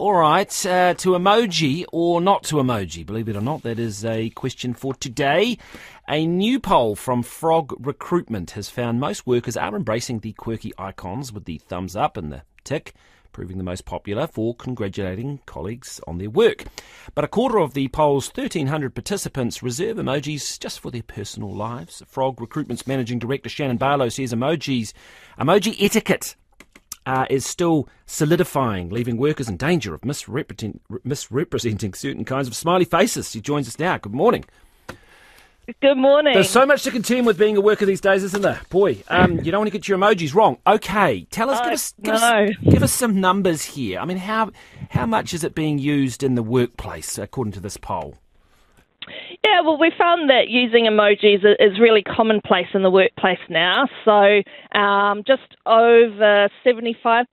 All right, uh, to emoji or not to emoji? Believe it or not, that is a question for today. A new poll from Frog Recruitment has found most workers are embracing the quirky icons with the thumbs up and the tick, proving the most popular for congratulating colleagues on their work. But a quarter of the poll's 1,300 participants reserve emojis just for their personal lives. Frog Recruitment's managing director Shannon Barlow says emojis, emoji etiquette uh, is still solidifying, leaving workers in danger of misrepresenting, misrepresenting certain kinds of smiley faces. She joins us now. Good morning. Good morning. There's so much to contend with being a worker these days, isn't there? Boy, um, you don't want to get your emojis wrong. Okay, tell us, Uh, give us, give, no. us, give us some numbers here. I mean, how how much is it being used in the workplace according to this poll? Yeah, well, we found that using emojis is really commonplace in the workplace now. So, um, just over 75%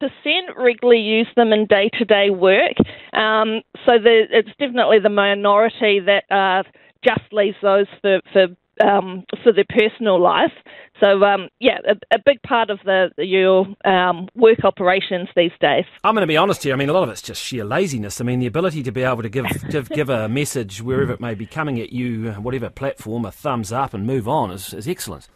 regularly use them in day to day work. Um, so, the, it's definitely the minority that uh, just leaves those for, for um, for their personal life. So, um, yeah, a, a big part of the your um, work operations these days. I'm going to be honest here. I mean, a lot of it's just sheer laziness. I mean, the ability to be able to give give, give a message wherever it may be coming at you, whatever platform, a thumbs up and move on is, is excellent.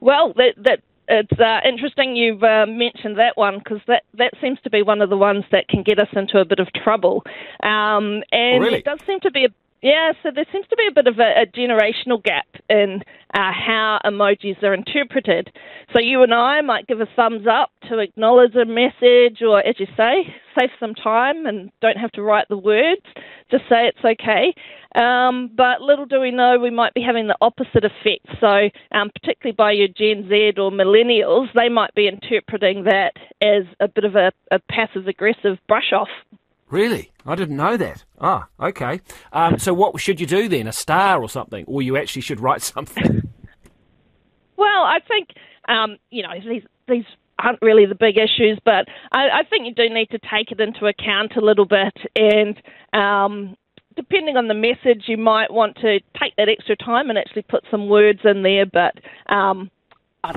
Well, that that it's uh, interesting you've uh, mentioned that one because that that seems to be one of the ones that can get us into a bit of trouble. Um, and Oh, really? it does seem to be a yeah, so there seems to be a bit of a, a generational gap in uh, how emojis are interpreted. So you and I might give a thumbs up to acknowledge a message, or as you say, save some time and don't have to write the words. Just say it's okay. Um, but little do we know, we might be having the opposite effect. So, um, particularly by your Gen Z or millennials, they might be interpreting that as a bit of a, a passive aggressive brush off. Really? I didn't know that. Ah, okay. Um, so what should you do then? A star or something? Or you actually should write something? Well, I think um, you know these these aren't really the big issues, but I, I think you do need to take it into account a little bit, and um, depending on the message, you might want to take that extra time and actually put some words in there. But um, I don't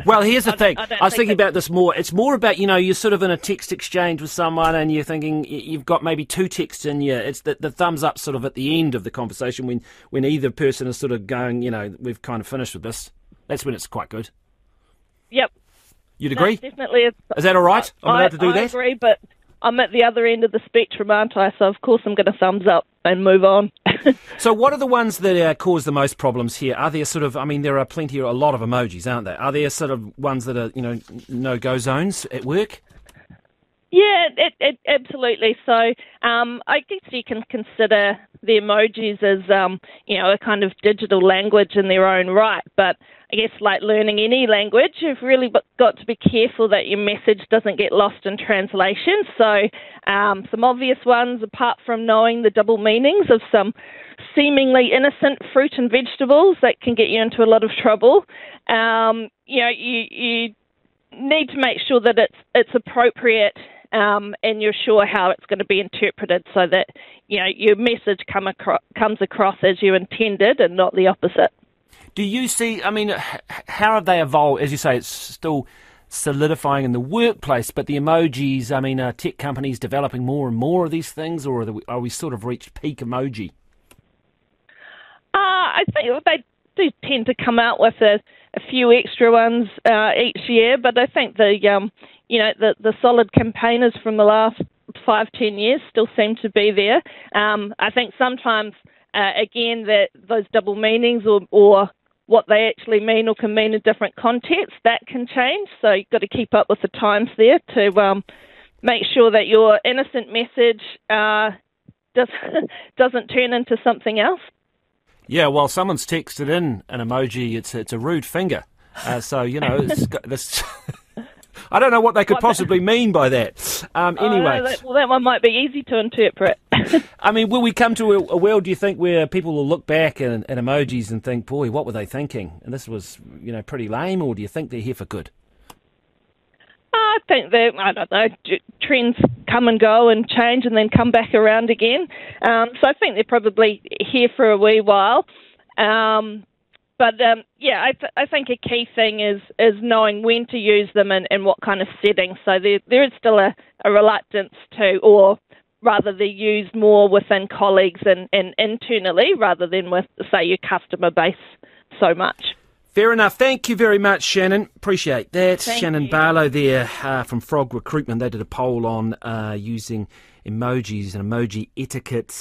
Well, here's the I- thing. I I, don't was think thinking that- about this more. It's more about, you know, you're sort of in a text exchange with someone and you're thinking you've got maybe two texts in you. It's the, the thumbs up sort of at the end of the conversation when, when either person is sort of going, you know, we've kind of finished with this. That's when it's quite good. Yep, You'd no, agree? definitely. It's, Is that all right? I'm I, allowed to do I that? agree, but I'm at the other end of the spectrum, aren't I? So of course I'm going to thumbs up and move on. So, what are the ones that uh, cause the most problems here? Are there sort of, I mean, there are plenty, a lot of emojis, aren't there? Are there sort of ones that are, you know, no go zones at work? Yeah, it, it, absolutely. So um, I guess you can consider the emojis as um, you know a kind of digital language in their own right. But I guess like learning any language, you've really got to be careful that your message doesn't get lost in translation. So um, some obvious ones, apart from knowing the double meanings of some seemingly innocent fruit and vegetables that can get you into a lot of trouble. Um, you know, you, you need to make sure that it's it's appropriate um, and you're sure how it's going to be interpreted so that you know your message come acro- comes across as you intended and not the opposite. Do you see? I mean, how have they evolved? As you say, it's still solidifying in the workplace, but the emojis. I mean, are tech companies developing more and more of these things, or are we, sort of reached peak emoji? Uh, I think they do tend to come out with a, a few extra ones uh, each year, but I think the um, you know the the solid campaigners from the last five ten years still seem to be there. Um, I think sometimes uh, again that those double meanings or or what they actually mean or can mean in different contexts that can change. So you've got to keep up with the times there to um, make sure that your innocent message uh, does, doesn't turn into something else. Yeah, well, someone's texted in an emoji. It's it's a rude finger. Uh, so you know, this. I don't know what they could possibly mean by that. Um, Oh, anyway, that, well, that one might be easy to interpret. I mean, will we come to a, a world? Do you think where people will look back at, at emojis and think, "Boy, what were they thinking?" And this was, you know, pretty lame. Or do you think they're here for good? I think that I don't know trends come and go and change and then come back around again. Um, so I think they're probably here for a wee while. Um, but um, yeah, I, th- I think a key thing is is knowing when to use them and, and what kind of settings. So there there is still a, a reluctance to, or rather they're used more within colleagues and, and internally rather than with, say, your customer base so much. Fair enough. Thank you very much, Shannon. Appreciate that. Thank Shannon you. Barlow there uh, from Frog Recruitment. They did a poll on uh, using emojis and emoji etiquette